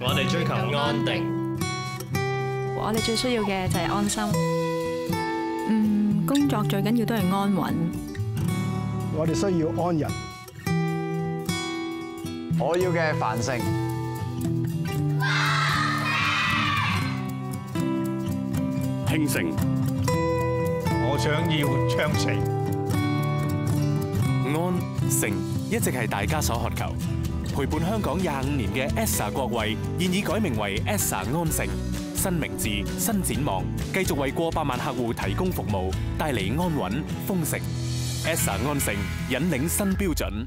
我哋追求安定，我哋最需要嘅就系安心。嗯，工作最紧要都系安稳。我哋需要安逸。我要嘅繁盛、兴盛，我想要昌盛、安盛，一直系大家所渴求。陪伴香港廿五年嘅 Essa 国卫现已改名为 Essa 安城，新名字新展望，继续为过百万客户提供服务，带嚟安稳丰盛。Essa 安城引领新标准。